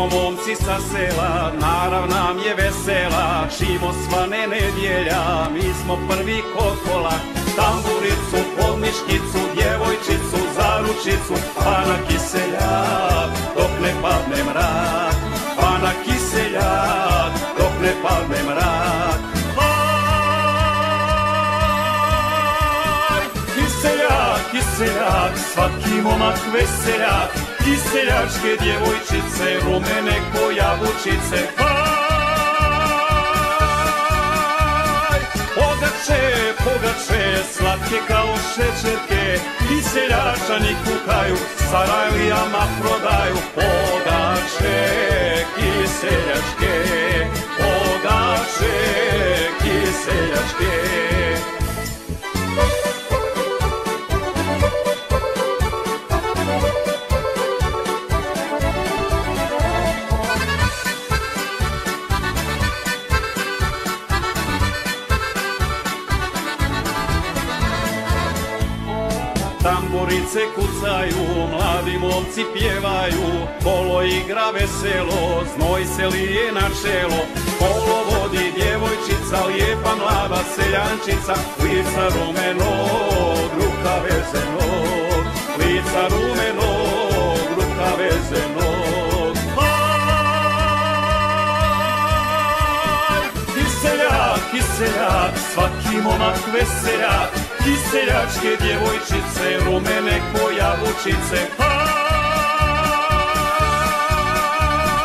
smo momci sa sela, narav nam je vesela, šimo svane nedjelja, mi smo prvi kokola, tamburicu, podmiškicu, djevojčicu, zaručicu, pa na kiseljak, dok ne padne mrak, pa na kiseljak, dok ne padne mrak. Kiseljak, kiseljak, svaki momak veseljak, kiseljačke djevojčice, rumene ko jabučice, Aj, pogače, pogače, slatke kao šećerke, kiseljačani kukaju, sarajlijama prodaju, Tamburice kucaju, mladi momci pjevaju, kolo igra veselo, znoj se lije na čelo, kolo vodi djevojčica, lijepa mlada seljančica, lica rumenog, kiseljak, svaki momak veseljak, kiseljačke djevojčice, rumene ko jabučice.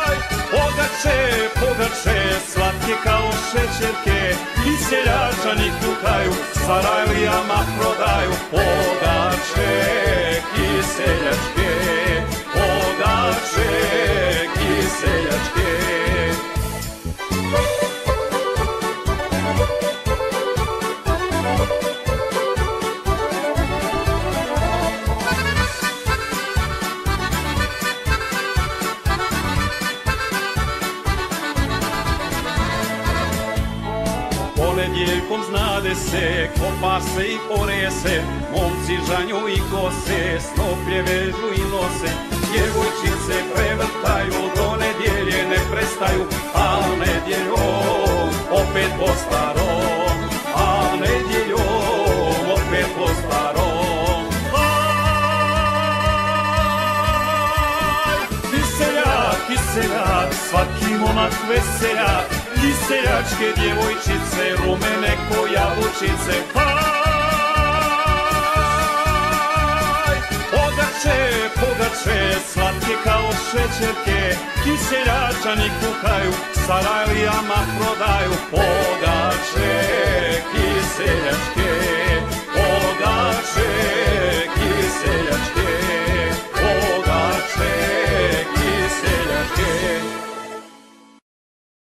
Aj, pogače, pogače, slatke kao šećerke, kiseljačani kukaju, sarajlijama prodaju. Pogače, Ponedjeljkom znade se, kopa se i pore se, momci žanju i kose, snoplje vežu i nose, djevojčice prevrtaju, do nedjelje ne prestaju, a nedjeljom opet po starom, a nedjeljom opet po starom. Svaki momak veseljak, kiseljačke djevojčice, rumene ko jabučice. Aj, pogače, pogače, slatke kao šećerke, kiseljačani kukaju, sarajlijama prodaju.